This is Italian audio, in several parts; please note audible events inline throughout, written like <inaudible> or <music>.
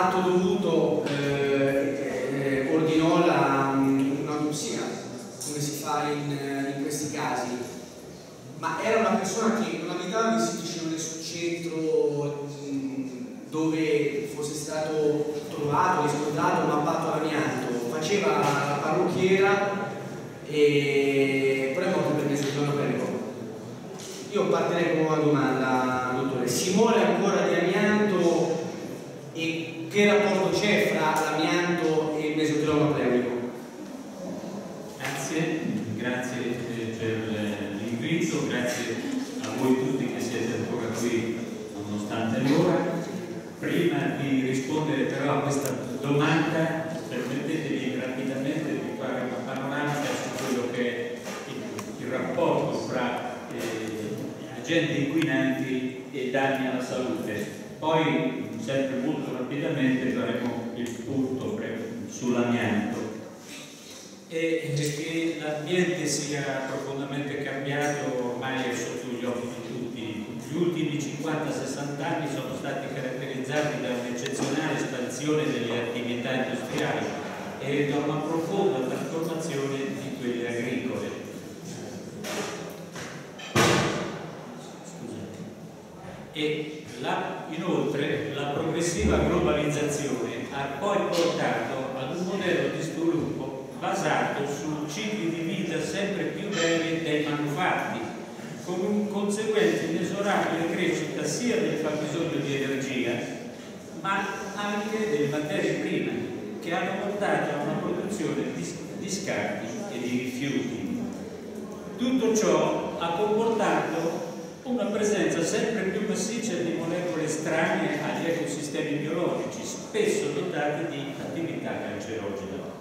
come atto dovuto eh, eh, ordinò la, un'autopsia, come si fa in, in questi casi, ma era una persona che non abitava vicino nessun centro dove fosse stato trovato, riscontrato, mappato l'amianto, faceva la parrucchiera e poi è morto per mezzo giorno prego. Io partirei con una domanda, dottore. Si muore ancora di amianto che rapporto c'è fra l'amianto e il mesotelioma pleurico? Grazie, grazie per l'invito, grazie a voi tutti che siete ancora qui nonostante l'ora. Prima di rispondere però a questa domanda, permettetemi rapidamente di fare una panoramica su quello che è il, il rapporto fra eh, agenti inquinanti e danni alla salute. Poi, sempre molto rapidamente, faremo il punto sull'amianto. E che l'ambiente sia profondamente cambiato ormai è sotto gli occhi di tutti. Gli ultimi 50-60 anni sono stati caratterizzati da un'eccezionale espansione delle attività industriali e da una profonda trasformazione di quelle agricole. E la, inoltre la progressiva globalizzazione ha poi portato ad un modello di sviluppo basato su cicli di vita sempre più brevi dei manufatti, con un conseguente inesorabile crescita sia del fabbisogno di energia, ma anche delle materie prime, che hanno portato a una produzione di, di scarti e di rifiuti. Tutto ciò ha comportato una presenza sempre più massiccia di molecole strane agli ecosistemi biologici, spesso dotate di attività cancerogena.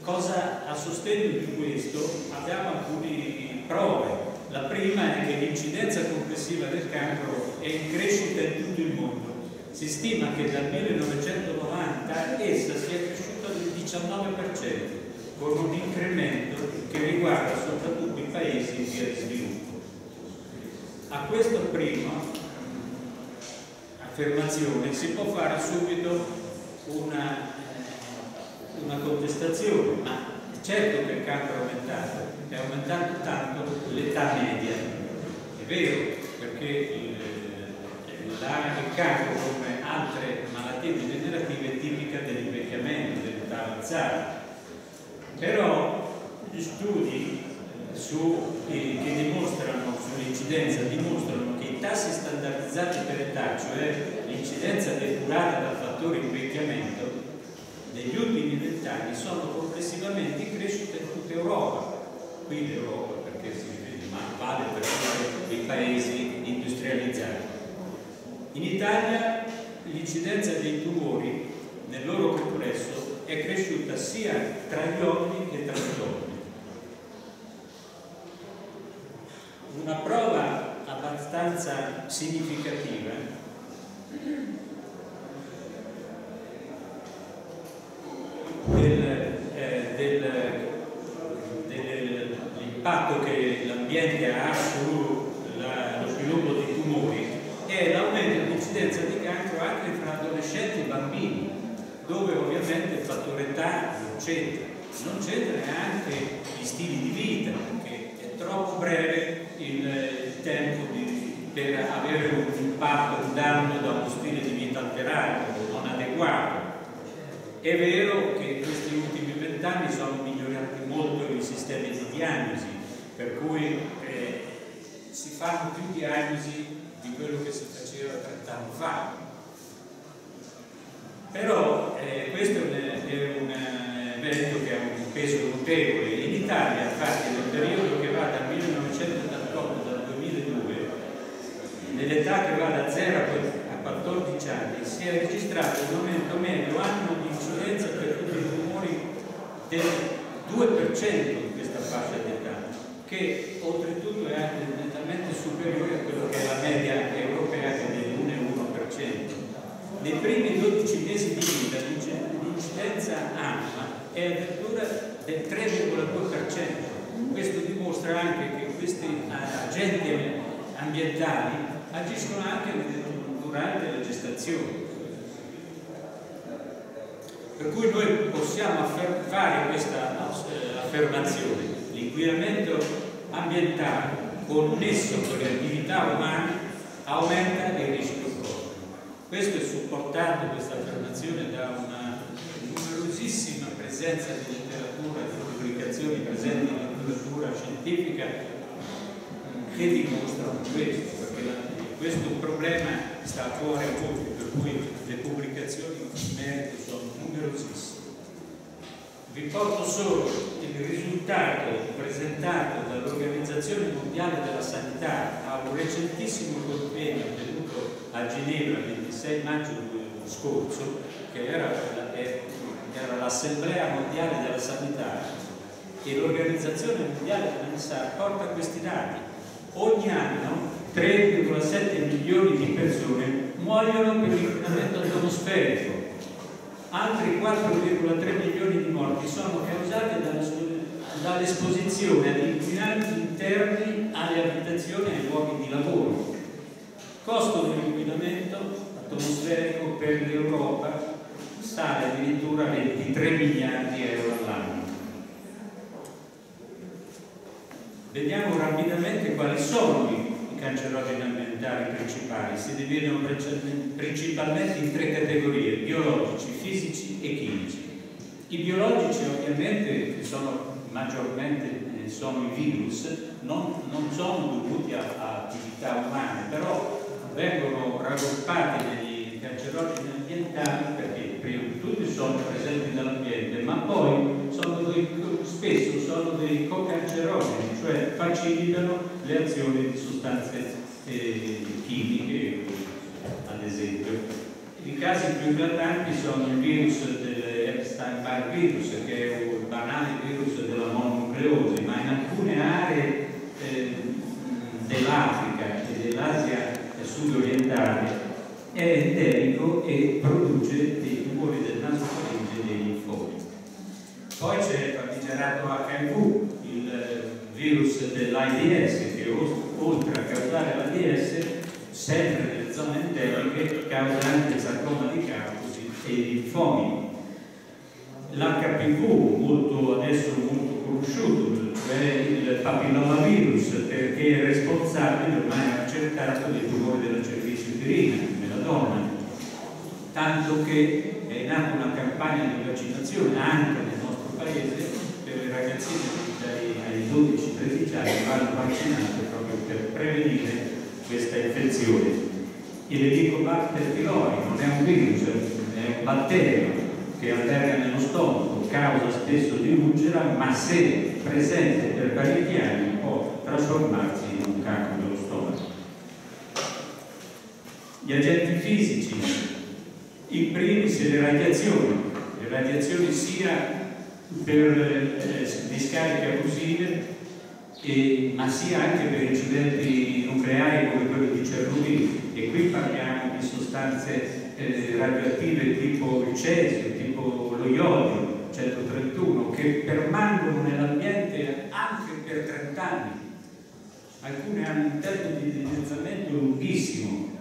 Cosa a sostegno di questo? Abbiamo alcune prove. La prima è che l'incidenza complessiva del cancro è in crescita in tutto il mondo. Si stima che dal 1990 essa sia cresciuta del 19%, con un incremento che riguarda soprattutto i paesi in via di sviluppo. A questa prima affermazione si può fare subito una, una contestazione, ma certo che il cancro è aumentato, è aumentato tanto l'età media, è vero, perché il, la, il cancro come altre malattie degenerative è tipica dell'invecchiamento, dell'età avanzata, però gli studi su, che, che dimostrano sull'incidenza dimostrano che i tassi standardizzati per età, cioè l'incidenza depurata dal fattore invecchiamento, negli ultimi vent'anni sono complessivamente in in tutta Europa. Qui l'Europa perché si ma vale per tutti i paesi industrializzati. In Italia l'incidenza dei tumori nel loro complesso è cresciuta sia tra gli uomini che tra le donne. Una prova abbastanza significativa del, eh, del, dell'impatto che l'ambiente ha sullo sviluppo di tumori è l'aumento dell'incidenza di cancro anche fra adolescenti e bambini, dove ovviamente il fattore età non c'entra. Non c'entra neanche gli stili di vita, perché è troppo breve il, tempo di, per avere un impatto, un danno da uno stile di vita alterato, non adeguato. È vero che questi ultimi vent'anni sono migliorati molto i sistemi di diagnosi, per cui eh, si fanno più diagnosi di quello che si faceva 30 anni fa. Però questo è un, è un evento che ha un peso notevole. In Italia, infatti, nel periodo che va dal 1988 nell'età che va da 0 a 14 anni si è registrato un aumento medio anno di incidenza per tutti i tumori del 2% di questa fascia di età, che oltretutto è anche nettamente superiore a quello che è la media europea che è del 1,1%. Nei primi 12 mesi di vita l'incidenza annua è addirittura del 3,2%. Questo dimostra anche che questi agenti ambientali agiscono anche durante la gestazione. Per cui noi possiamo fare questa eh, affermazione. L'inquinamento ambientale connesso con le attività umane aumenta il rischio. Questo è supportato, questa affermazione, da una numerosissima presenza di letteratura, di pubblicazioni presenti in letteratura scientifica che dimostrano questo, perché la, questo problema sta fuori a tutti, per cui le pubblicazioni in merito sono numerosissime. Vi porto solo il risultato presentato dall'Organizzazione Mondiale della Sanità a un recentissimo convegno tenuto a Ginevra il 26 maggio scorso, che era, era l'Assemblea Mondiale della Sanità e l'Organizzazione Mondiale della Sanità porta questi dati ogni anno 3,7 milioni di persone muoiono per l'inquinamento atmosferico, altri 4,3 milioni di morti sono causati dall'esposizione ad inquinanti interni alle abitazioni e ai luoghi di lavoro. Costo dell'inquinamento atmosferico per l'Europa sale addirittura a 23 miliardi di euro all'anno. Vediamo rapidamente quali sono i cancerogeni ambientali principali. Si dividono principalmente in tre categorie, biologici, fisici e chimici. I biologici ovviamente, sono maggiormente eh, sono i virus, non, non sono dovuti a, a, attività umane, però vengono raggruppati negli cancerogeni ambientali perché prima di tutto sono presenti nell'ambiente, ma poi sono dei, spesso sono dei co-cancerogeni, cioè facilitano le azioni di sostanze eh, chimiche, ad esempio. I casi più eclatanti sono il virus dell'Epstein-Barr virus, che è un banale virus della mononucleosi, ma in alcune aree eh, dell'Africa e dell'Asia sud-orientale è endemico e produce dei tumori del naso faringe dei linfomi. Poi c'è il famigerato HIV, il eh, virus dell'AIDS, che oltre a causare l'AIDS, sempre nelle zone endemiche, causa anche sarcoma di Kaposi e linfomi. L'HPV, molto, adesso molto conosciuto, cioè il papillomavirus, perché è responsabile, ormai accertato, dei tumori della cervice uterina nella donna. Tanto che è nata una campagna di vaccinazione anche nel nostro paese per le ragazzine dai 12-13 anni vanno vaccinate proprio per prevenire questa infezione. Il Helicobacter pylori non è un virus, è un batterio che alberga nello stomaco, causa spesso di ulcera, ma se presente per parecchi anni può trasformarsi in un cancro dello stomaco. Gli agenti fisici, in primis le radiazioni, le radiazioni sia per eh, discariche abusive, e, ma sia anche per incidenti nucleari come quelli di Chernobyl e qui parliamo di sostanze eh, radioattive tipo il cesio, tipo lo iodio 131 permangono nell'ambiente anche per 30 anni alcune hanno un tempo di dimezzamento lunghissimo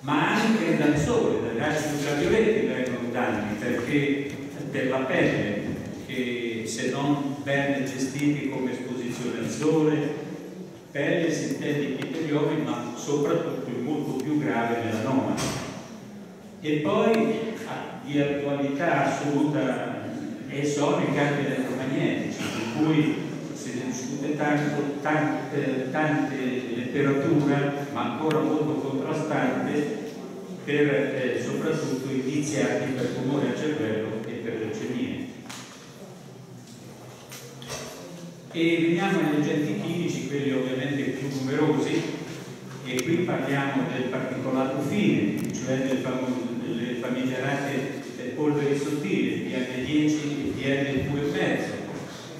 ma anche dal sole, dagli raggi ultravioletti vengono danni perché per la pelle che se non ben gestiti come esposizione al sole, pelle si intende i epiteliomi ma soprattutto il molto più grave melanoma. E poi di attualità assoluta e sono i campi elettromagnetici, di cui si discute tanto, tante, tante letteratura, ma ancora molto contrastante, per eh, soprattutto iniziati per tumore al cervello e per leucemie. E veniamo agli agenti chimici, quelli ovviamente più numerosi, e qui parliamo del particolato fine, cioè del delle famigerate polveri sottili, PM10 e PM2,5,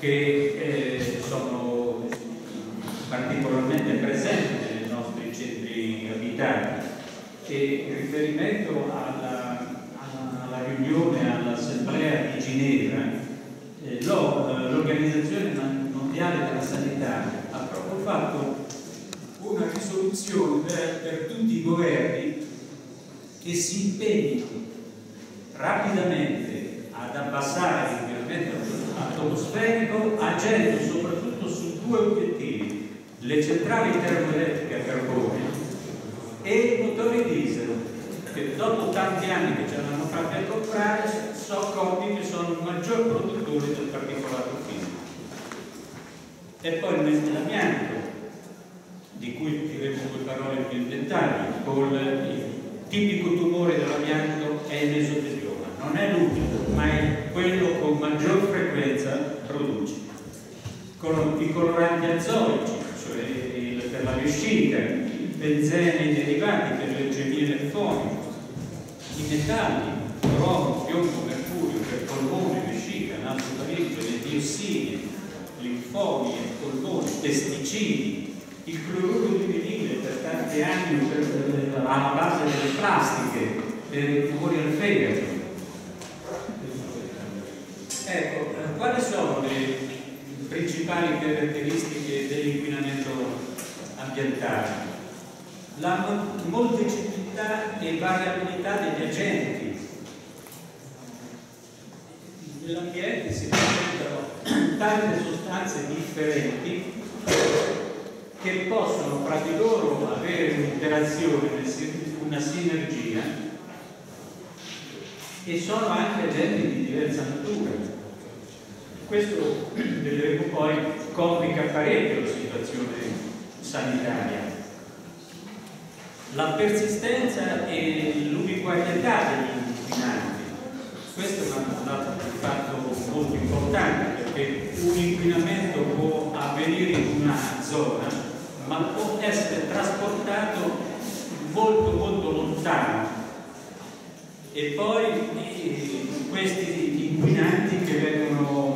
che eh, sono particolarmente presenti nei nostri centri abitati. E in riferimento alla, alla riunione, all'assemblea di Ginevra, eh, l'Organizzazione Mondiale della Sanità ha proprio fatto una risoluzione per, per tutti i governi che si impegnino rapidamente ad abbassare l'inquinamento atmosferico agendo soprattutto su due obiettivi, le centrali termoelettriche a carbone e i motori diesel, che dopo tanti anni che ce l'hanno fatti comprare, sono accorti che sono il maggior produttore del particolato fino. E poi l'amianto, di cui diremo due parole più in dettaglio, con il tipico tumore dell'amianto è il mesotelioma. Non è l'unico, ma è quello con maggior frequenza produce. I coloranti azoici, cioè il, per la vescica, il benzene e i derivati per le gemine fonico, i metalli, cromo, piombo, mercurio per polmone, vescica, nasofaringe, le diossine, linfomi, polmoni, pesticidi, il cloruro di vinile per tanti anni per, per, alla base delle plastiche, per i tumori al fegato. Ecco, eh, quali sono le principali caratteristiche dell'inquinamento ambientale? La molteplicità e variabilità degli agenti. Nell'ambiente si presentano tante sostanze differenti che possono fra di loro avere un'interazione, una sinergia e sono anche agenti di diversa natura. Questo <clears throat> vedremo poi complica parecchio la situazione sanitaria. La persistenza e l'ubiquarietà degli inquinanti. Questo è un fatto molto importante perché un inquinamento può avvenire in una zona ma può essere trasportato molto molto lontano e poi eh, questi inquinanti che vengono,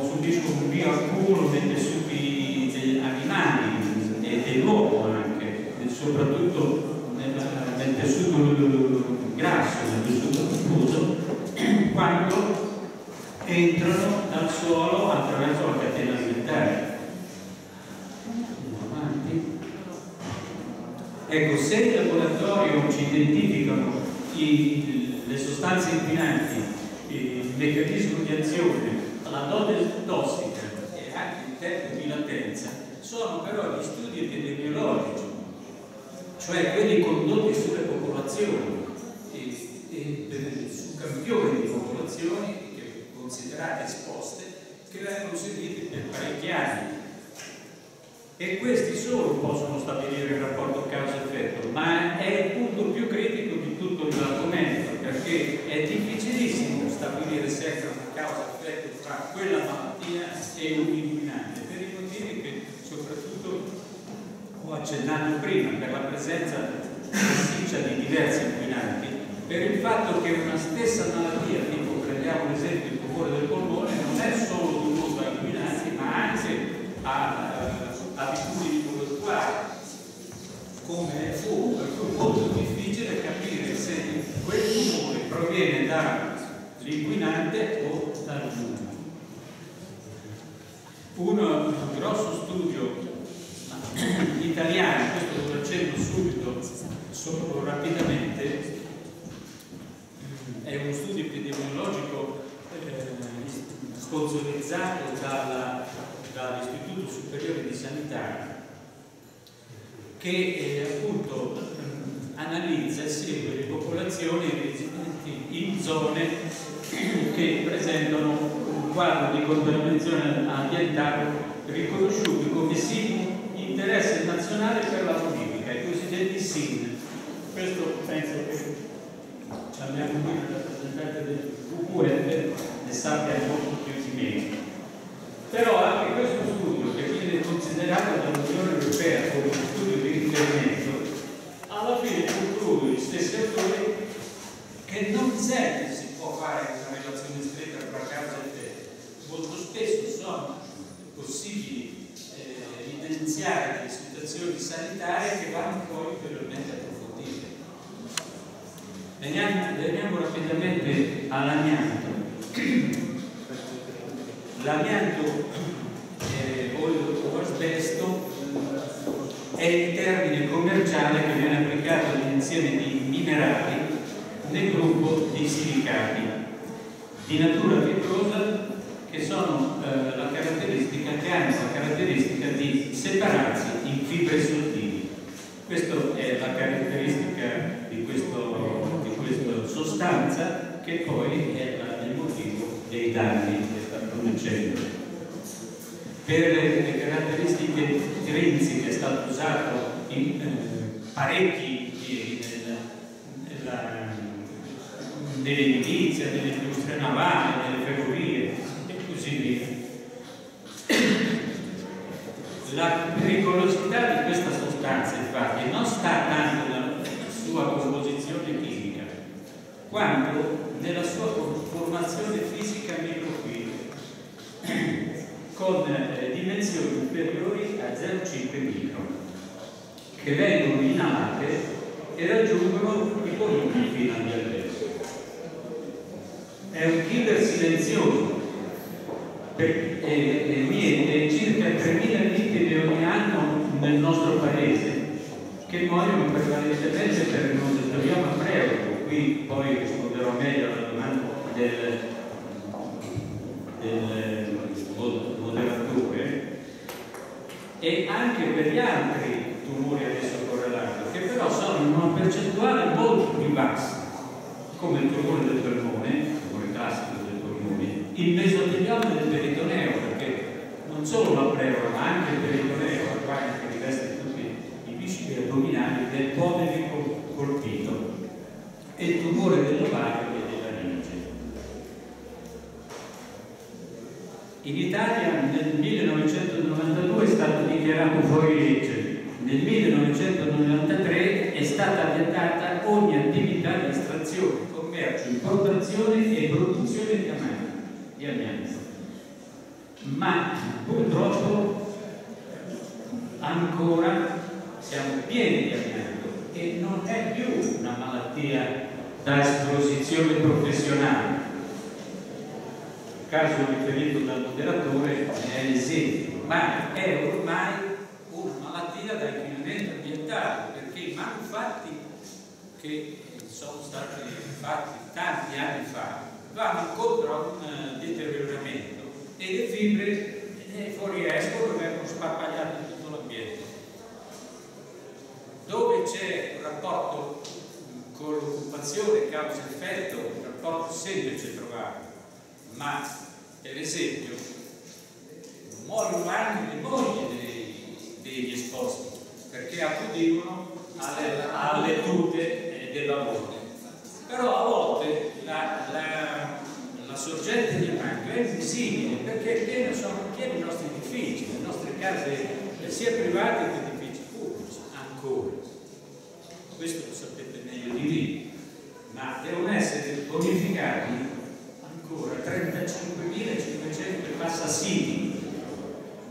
un bioaccumulo dei tessuti degli animali e dell'uomo anche, soprattutto nel, nel tessuto grasso, nel tessuto diffuso, quando entrano dal suolo attraverso la catena alimentare. Ecco, se in laboratorio ci identificano i, le sostanze inquinanti, il meccanismo di azione, la dose tossica e anche il tempo di latenza, sono però gli studi epidemiologici, cioè quelli condotti sulle popolazioni e, e su campioni di popolazioni considerate esposte che vengono seguiti per parecchi anni. E questi solo possono stabilire il rapporto causa-effetto, ma è il punto più critico di tutto l'argomento, perché è difficilissimo stabilire sempre una causa-effetto tra quella malattia e un inquinante, per i motivi che soprattutto ho accennato prima, per la presenza massiccia di diversi inquinanti, per il fatto che una stessa malattia, tipo prendiamo l'esempio del tumore del polmone, non è solo dovuta a inquinanti, ma anche a abitudini molecolari come è fu, per cui è molto difficile capire se quel tumore proviene dall'inquinante o dall'uomo. Un grosso studio italiano, questo lo accenno subito, solo rapidamente, è uno studio epidemiologico eh, sponsorizzato dalla dall'Istituto Superiore di Sanità che eh, appunto <clears throat> analizza e segue le popolazioni residenti in zone <clears throat> che presentano un quadro di contaminazione ambientale riconosciuto come SIN interesse nazionale per la bonifica, i cosiddetti SIN. Questo penso che abbiamo qui il rappresentante del WWF ne sappia molto più di me. Però anche questo studio, che viene considerato dall'Unione Europea come sono possibili eh, evidenziare delle situazioni sanitarie che vanno poi ulteriormente approfondite. Veniamo, veniamo rapidamente all'amianto. L'amianto eh, o, o l'asbesto è il termine commerciale che viene applicato all'insieme di minerali nel gruppo di silicati di natura fibrosa caratteristica che hanno la caratteristica di separarsi in fibre sottili. Questa è la caratteristica di, questo, di questa sostanza che poi è il motivo dei danni che sta producendo. Per le caratteristiche intrinseche è stato usato in eh, parecchi nell'edilizia, nell'industria navale, nelle ferrovie e così via. La pericolosità di questa sostanza infatti non sta tanto nella sua composizione chimica quanto nella sua formazione fisica microfile <clears throat> con eh, dimensioni inferiori a 0,5 micron che vengono inalate e raggiungono i volumi fino agli alveoli è un killer silenzioso e, miete circa 3.000 vittime ogni anno nel nostro paese che muoiono prevalentemente per il monotorioma qui poi risponderò meglio alla domanda del, del moderatore. E anche per gli altri tumori adesso correlati che però sono in una percentuale molto più bassa come il tumore del polmone classico del polmone, il mesotelioma del peritoneo, perché non solo la pleura, ma anche il peritoneo, ormai che riveste tutti i visceri addominali, del colpito, e il tumore dell'ovario e della ringe. In Italia nel 1992 è stato dichiarato fuori legge, nel 1993 è stata vietata ogni attività di estrazione commercio, importazione e produzione di amianto, di amianto. Ma purtroppo ancora siamo pieni di amianto e non è più una malattia da esposizione professionale. Il caso riferito dal moderatore è l'esempio, ma è ormai una malattia da inquinamento ambientale perché i manufatti che sono stati fatti tanti anni fa, vanno incontro a un eh, deterioramento e le fibre eh, fuoriescono e vengono sparpagliate in tutto l'ambiente. Dove c'è un rapporto con l'occupazione causa-effetto, un rapporto semplice trovare, ma per esempio muoiono anche le mogli degli esposti perché accudivano alle, alle tute del lavoro. Però a volte la, la, la sorgente di amanco è invisibile perché pieno, sono pieni i nostri edifici, le nostre case, sia private che edifici pubblici, ancora. Questo lo sapete meglio di me, ma devono essere bonificati ancora 35.500 passassiti.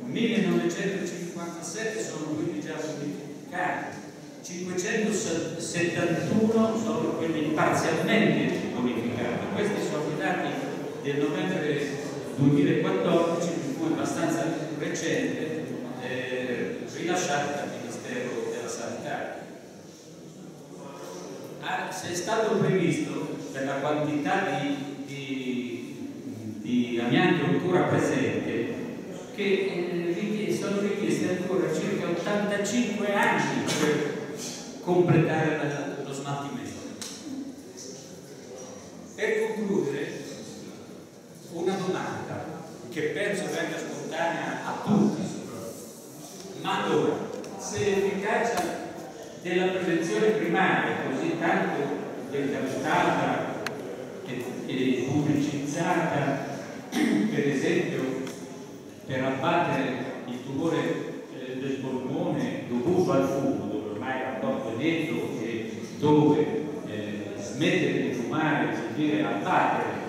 1957 sono quindi già bonificati 571 sono quelli parzialmente bonificati. Questi sono i dati del novembre 2014, di cui abbastanza recente, eh, rilasciati dal Ministero della Sanità. Ah, se è stato previsto per la quantità di, di, di amianto ancora presente che eh, sono richiesti ancora circa 85 anni per completare lo smaltimento. Per concludere, una domanda che penso venga spontanea a tutti, ma allora, se l'efficacia della prevenzione primaria, così tanto decantata e pubblicizzata, <clears throat> per esempio, per abbattere il tumore eh, del polmone dovuto al fumo, ormai era troppo detto e dove eh, smettere di fumare vuol dire abbattere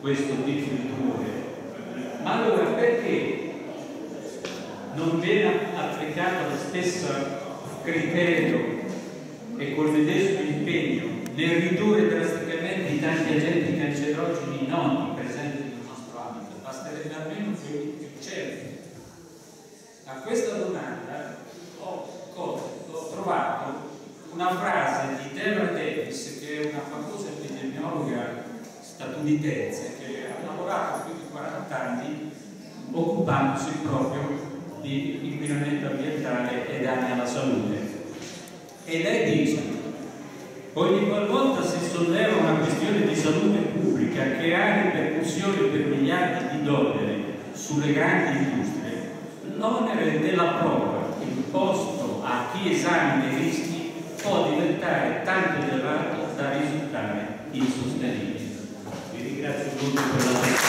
questo tipo di tumore. Ma allora perché non viene applicata impegnato lo stesso criterio e col medesimo impegno nel ridurre drasticamente i tanti agenti cancerogeni noti presenti nel nostro ambito, basterebbe almeno più, più certi. A questa domanda ho, ho trovato una frase di Deborah Davis, che è una famosa epidemiologa statunitense che ha lavorato più di 40 anni occupandosi proprio di inquinamento ambientale e danni alla salute. E lei dice, ogni qualvolta si solleva una questione di salute pubblica che ha ripercussioni per miliardi di dollari sulle grandi industrie, l'onere della prova imposto a chi esamina i rischi può diventare tanto elevato da risultare insostenibile. Vi ringrazio molto per l'attenzione.